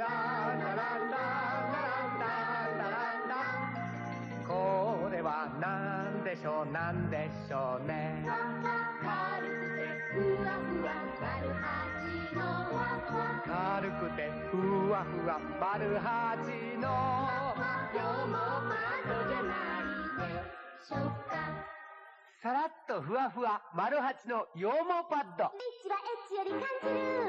ランララララララ。ラララこれはなんでしょうなんでしょうね。軽くてふわふわ丸八の。軽くてふわふわ丸八の今日も窓じゃないでしょうか。さらっとふわふわ丸八の羊毛パッド。リッチはエッチより感じる